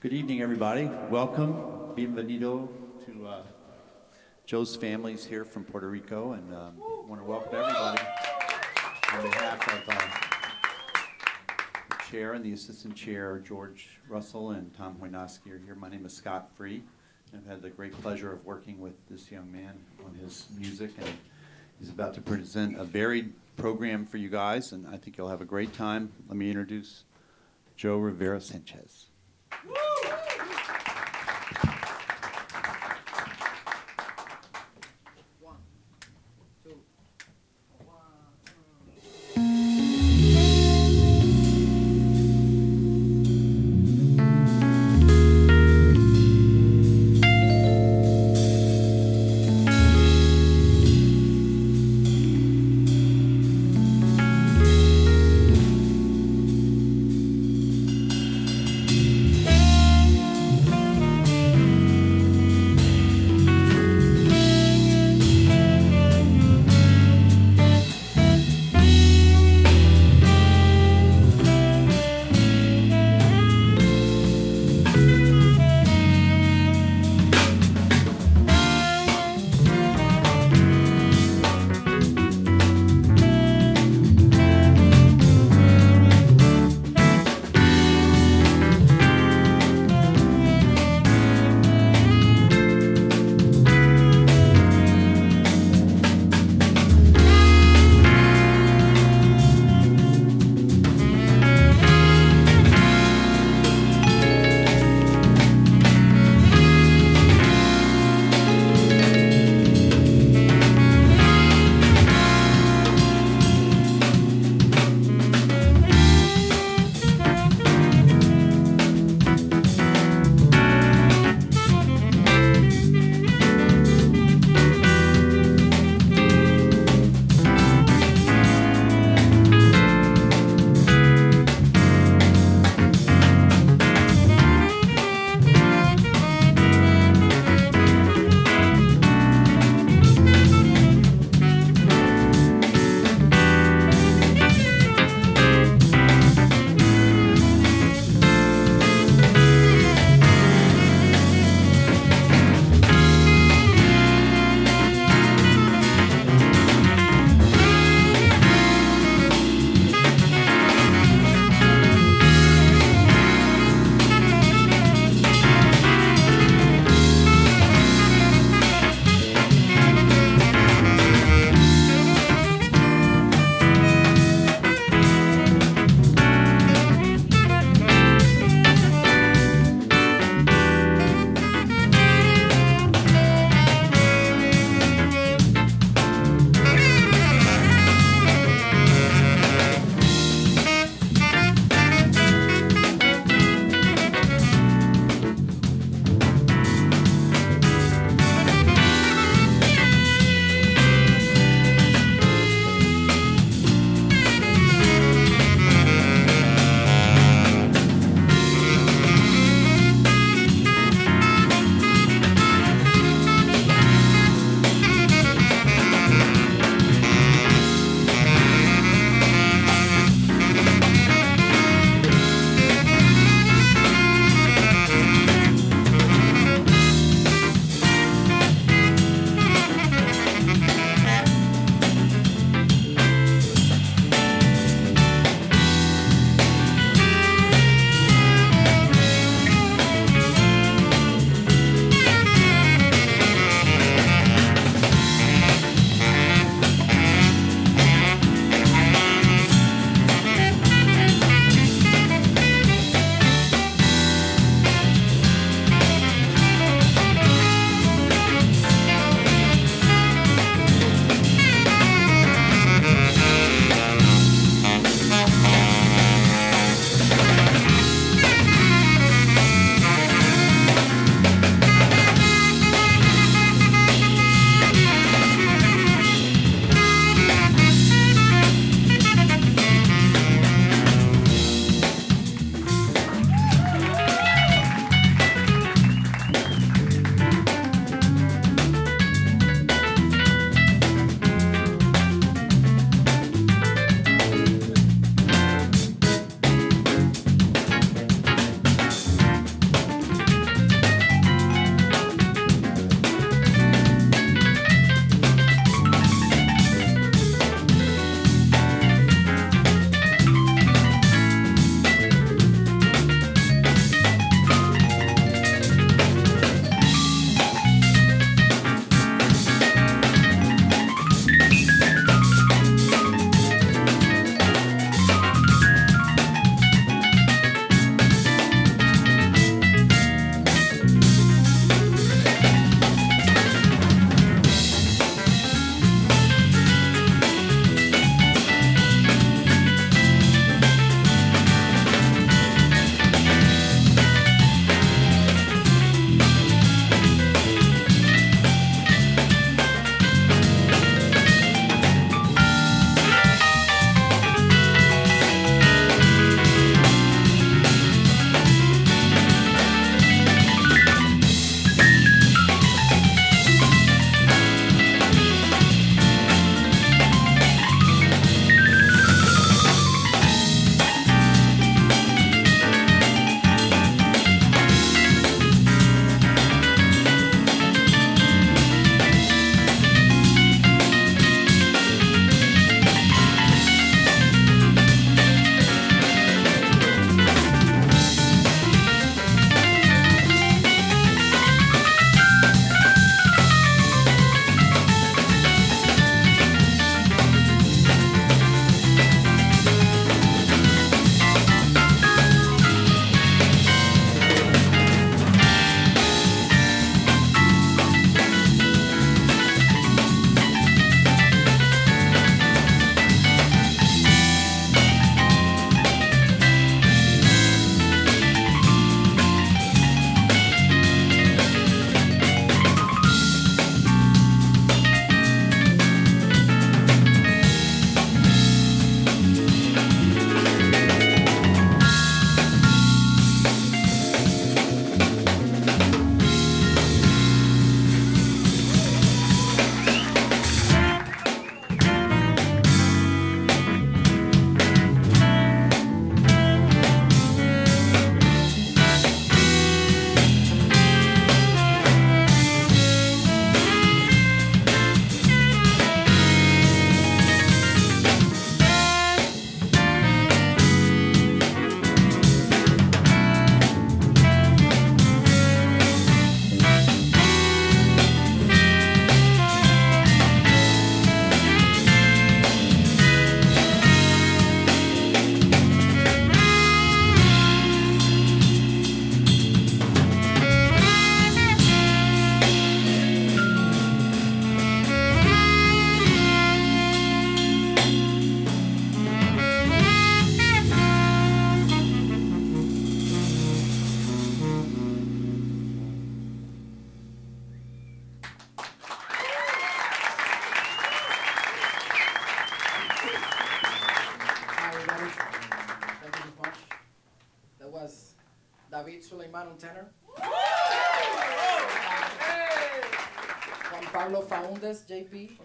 Good evening, everybody. Welcome, bienvenido to uh, Joe's family's here from Puerto Rico, and um, want to welcome everybody on behalf of uh, the chair and the assistant chair, George Russell and Tom Hoynoski are here. My name is Scott Free. I've had the great pleasure of working with this young man on his music, and he's about to present a varied program for you guys, and I think you'll have a great time. Let me introduce Joe Rivera Sanchez. Thank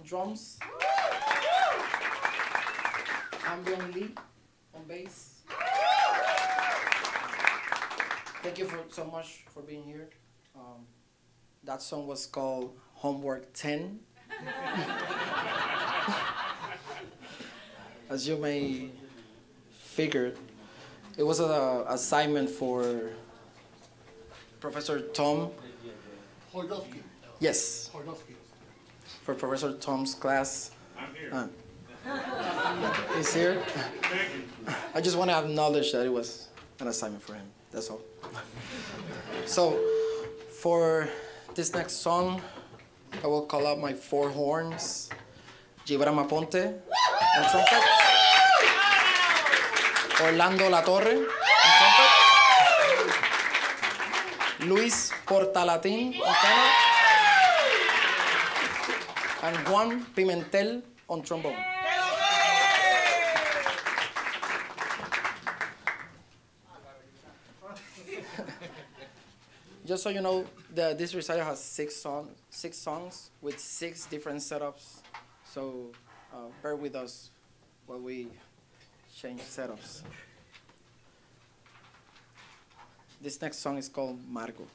Drums. Ambion Lee on bass. Thank you for so much for being here. Um, that song was called Homework 10. As you may figure, it was an assignment for Professor Tom. Yes. For Professor Tom's class. I'm here. he's here. I just want to acknowledge that it was an assignment for him. That's all. So, for this next song, I will call out my four horns. Gibran Aponte on trumpet. Orlando La Torre on trumpet. Luis Portalatin on tenor. And Juan Pimentel on trombone. Just so you know, the, this recital has six songs, six songs with six different setups. So uh, bear with us while we change setups. This next song is called Margo.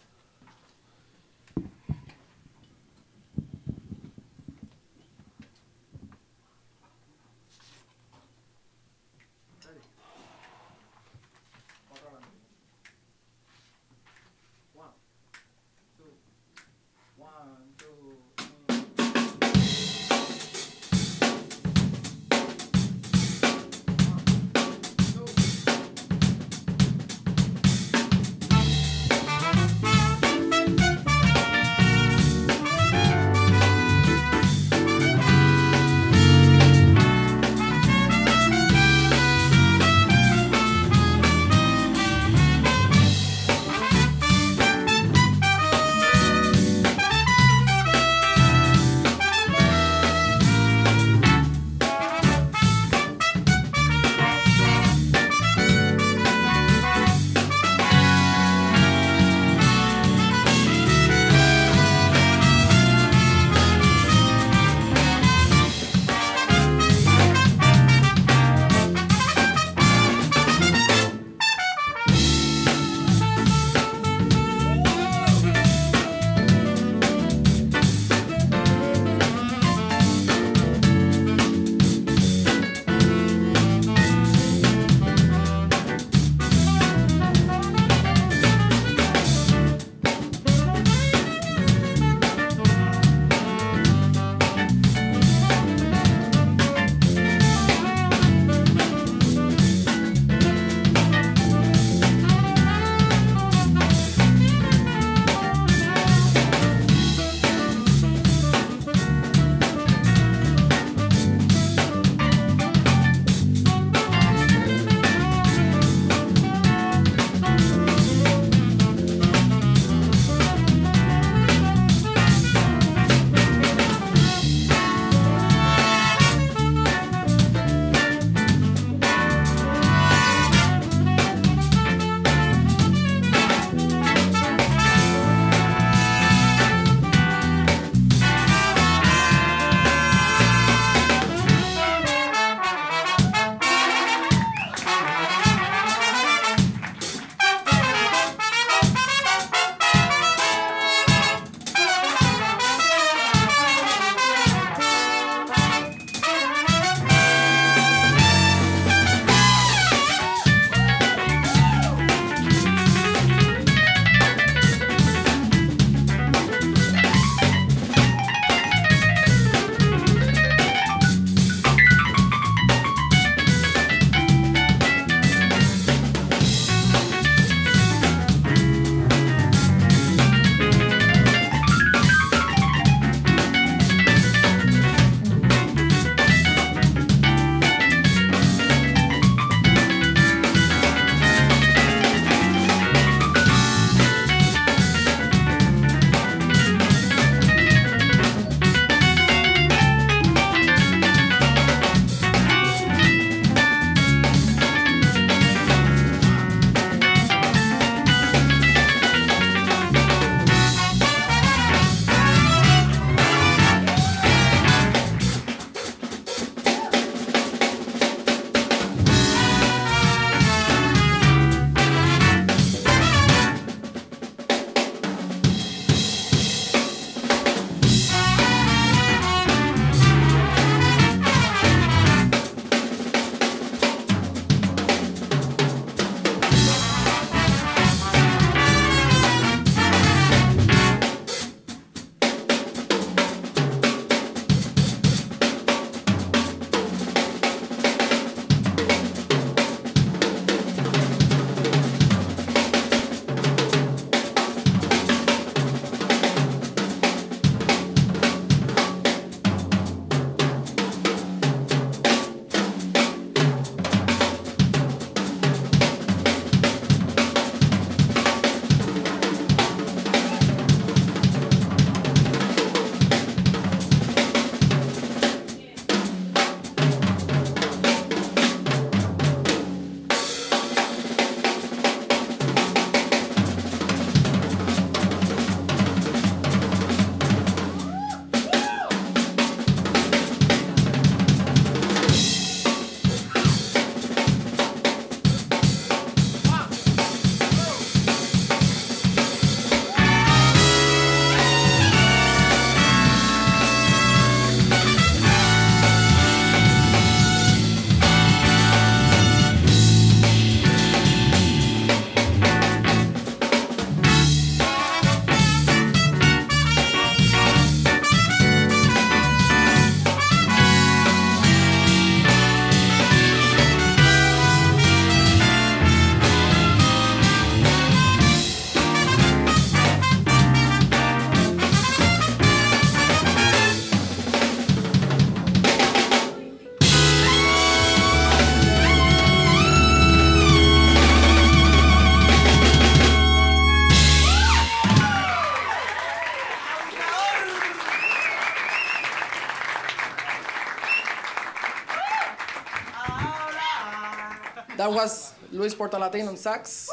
That was Luis Portalatin on sax.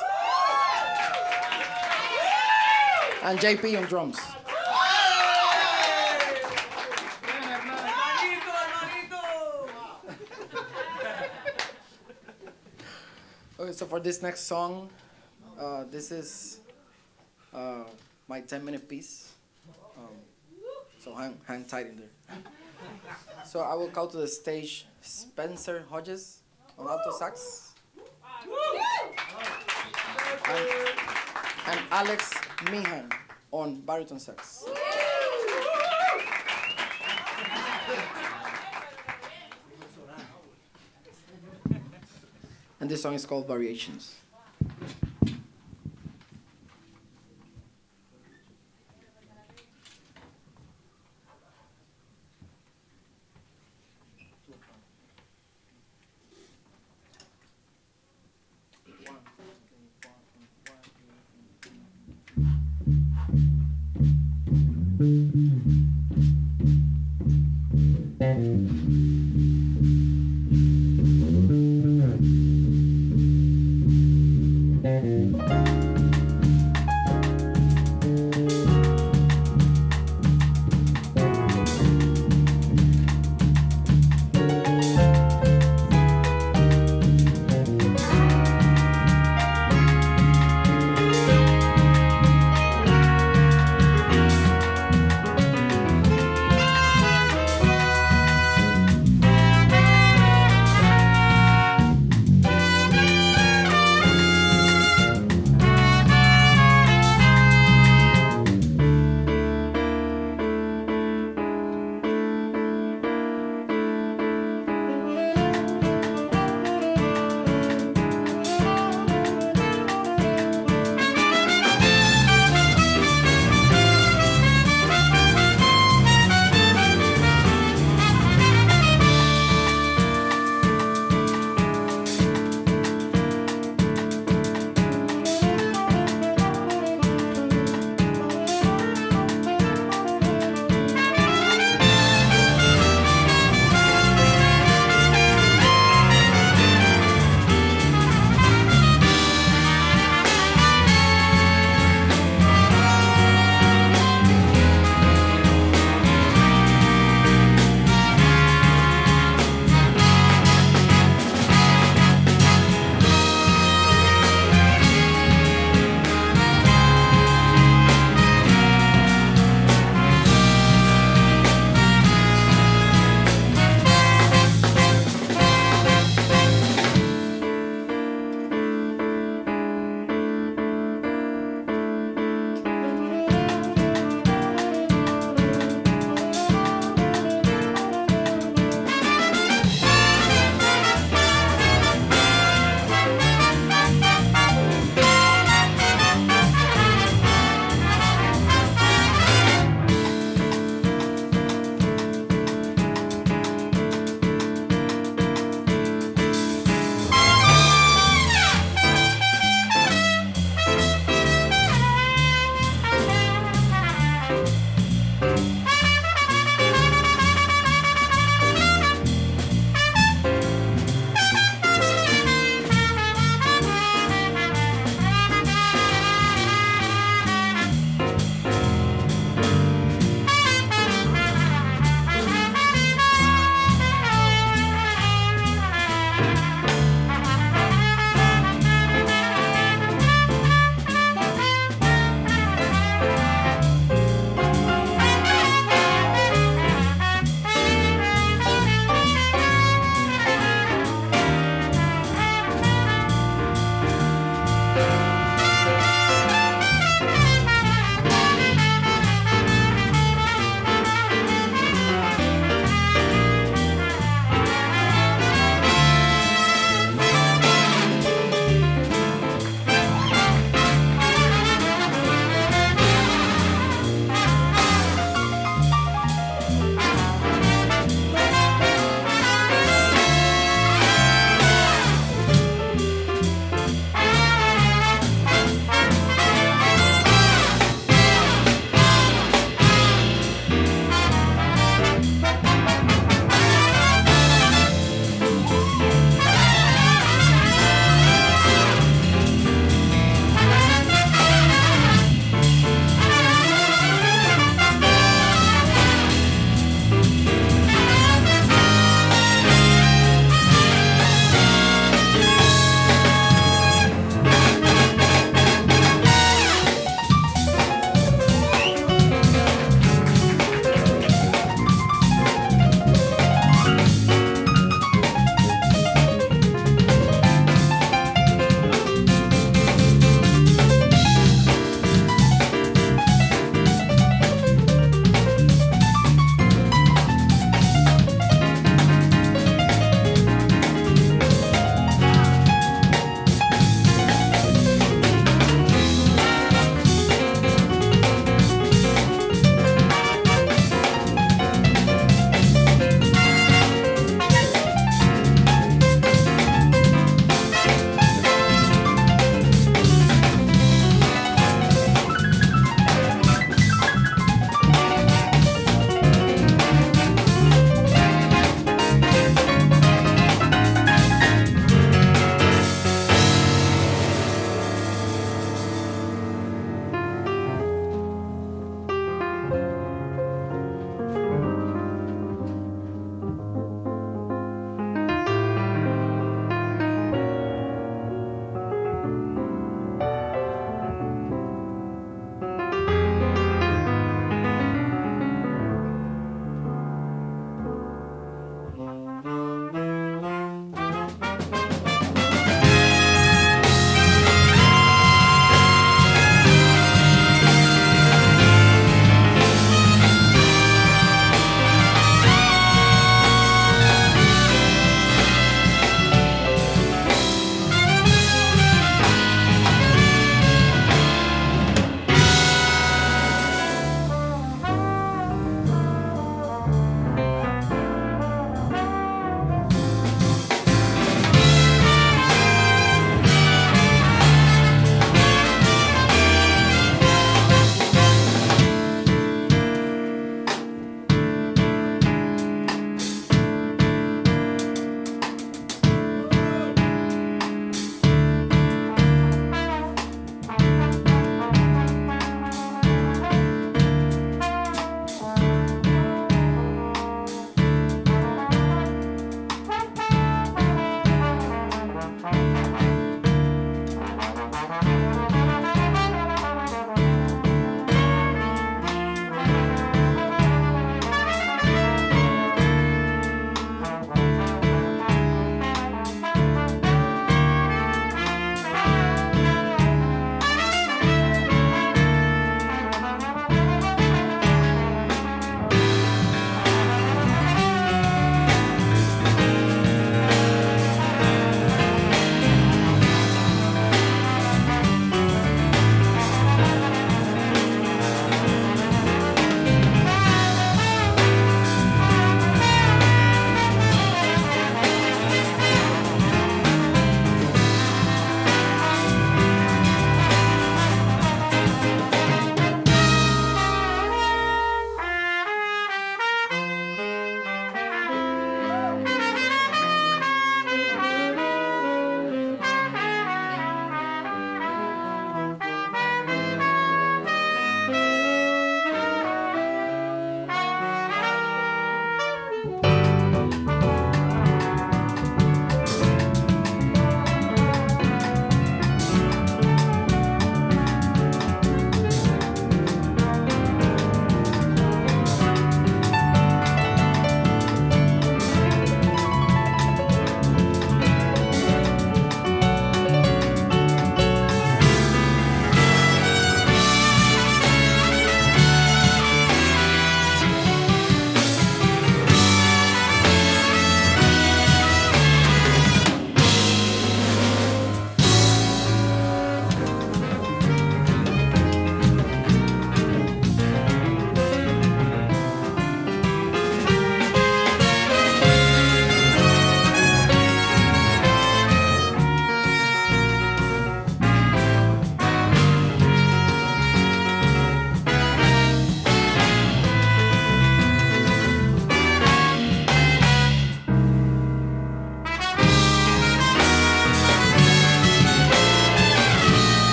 And JP on drums. Okay, so for this next song, uh, this is uh, my 10 minute piece. Um, so hang, hang tight in there. So I will call to the stage Spencer Hodges on alto sax. And, and Alex Meehan on baritone sax. And this song is called Variations.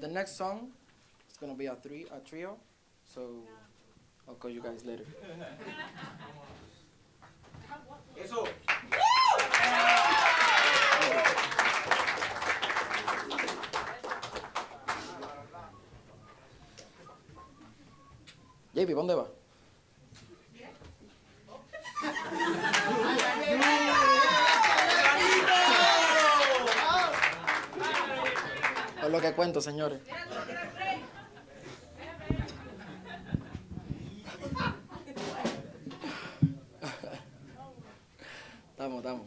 The next song is gonna be a three a trio. So I'll call you guys later. JP, ¿dónde va? Es lo que cuento, señores. Estamos, estamos.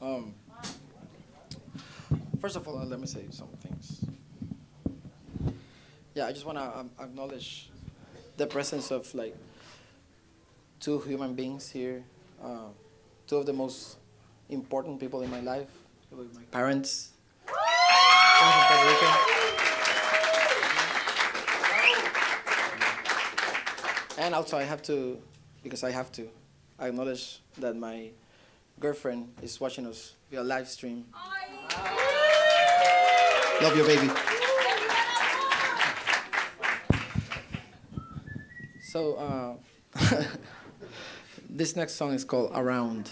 Um, first of all, let me say some things. Yeah, I just want to um, acknowledge the presence of like two human beings here, uh, two of the most important people in my life, parents. I'm from Puerto Rico. And also, I have to, because I have to, I acknowledge that my girlfriend is watching us via live stream. Love you, baby. So, uh, this next song is called Around.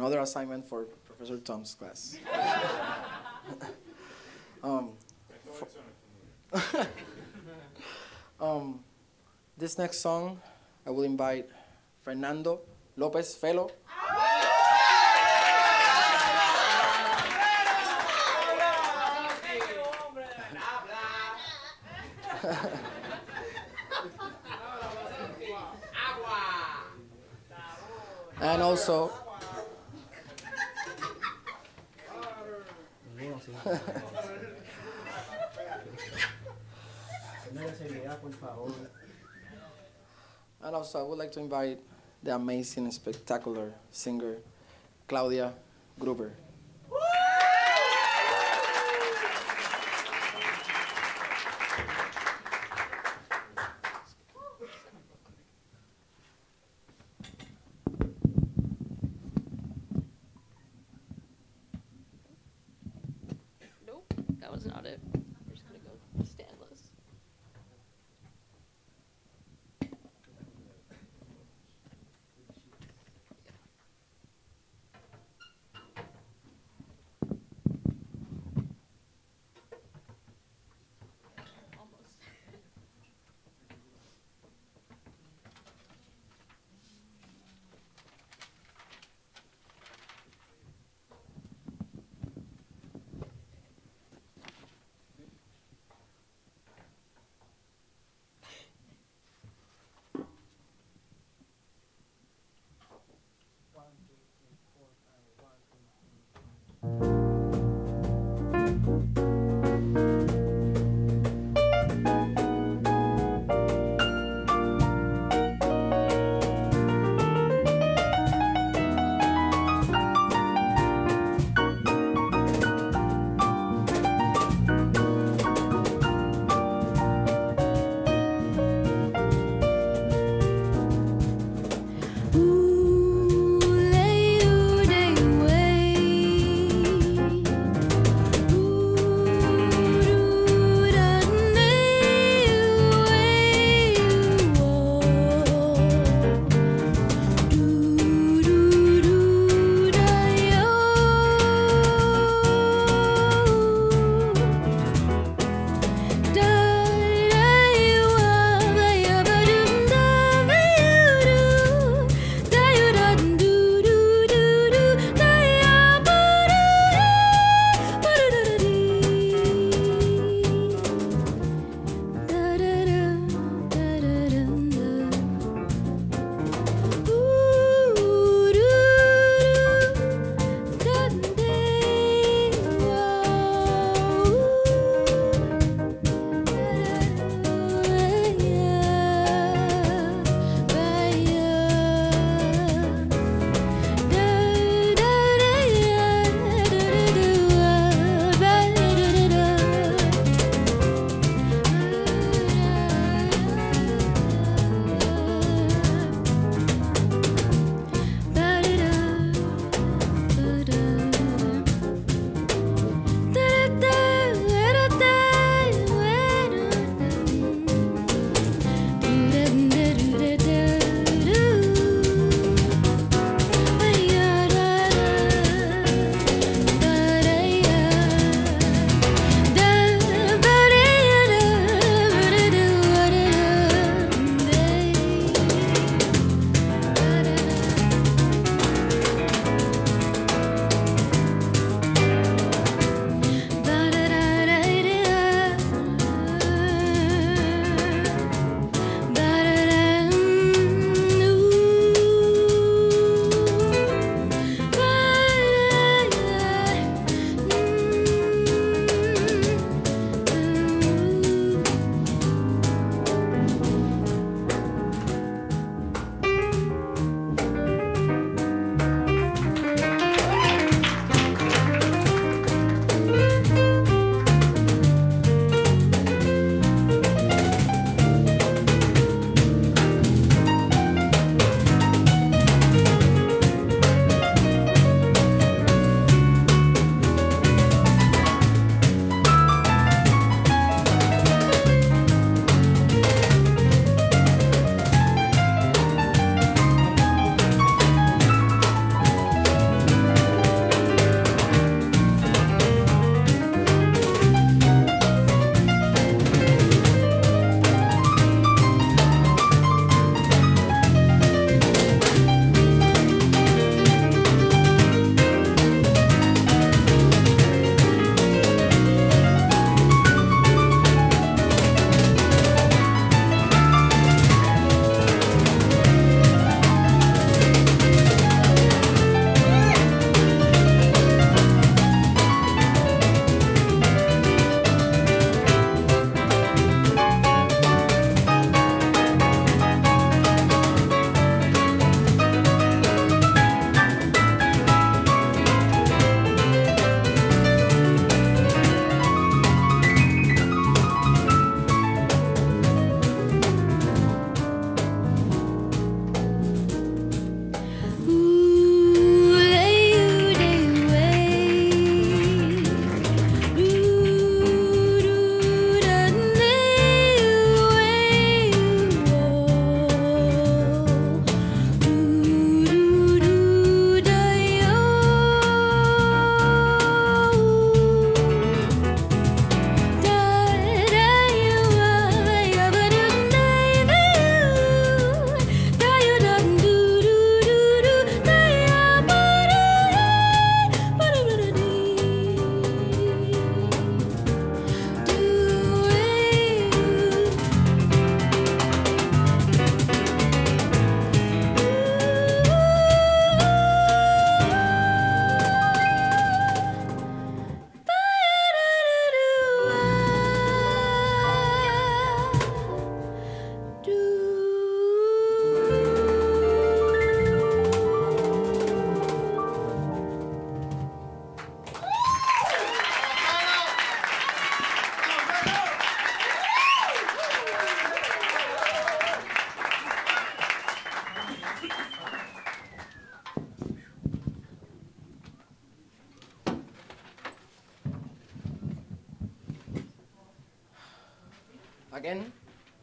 Another assignment for Professor Tom's class. um, um, this next song, I will invite Fernando Lopez Felo. And also, and also I would like to invite the amazing spectacular singer Claudia Gruber.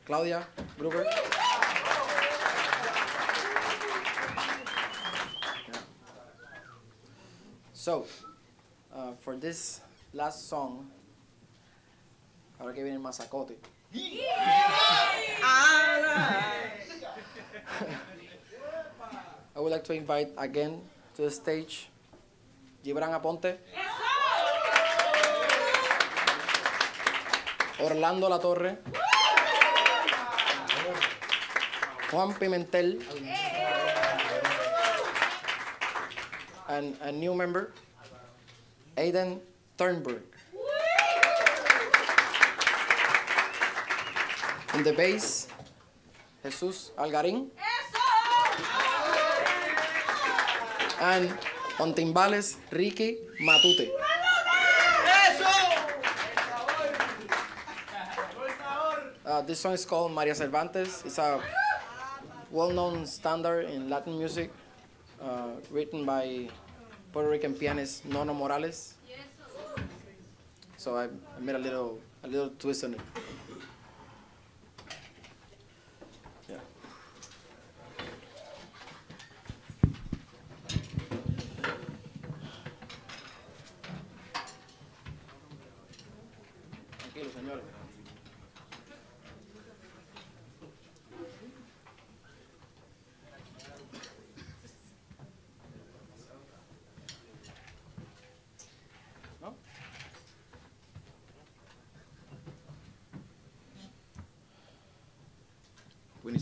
Claudia Gruber. Yeah. So, uh, for this last song, ahora que viene el masacote. I would like to invite again to the stage Gibran Aponte. Orlando La Torre. Juan Pimentel. And a new member, Aiden Thornburg. In the bass, Jesus Algarín. And on timbales, Ricky Matute. Uh, this song is called Maria Cervantes. It's a well-known standard in Latin music, uh, written by Puerto Rican pianist Noro Morales. So I, I made a little a little twist on it.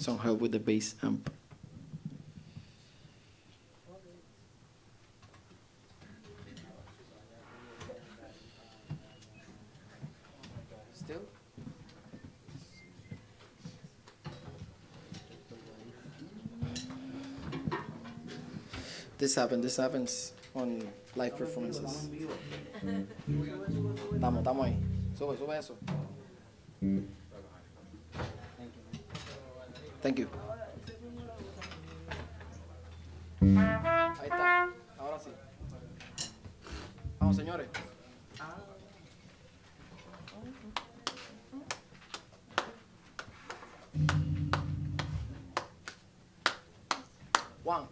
We need some help with the bass amp. This happens, this happens on live performances. Estamos, estamos mm. ahí. Sube, sube eso. Mm. Thank you. Ahí está. Ahora sí. Vamos, señores. One,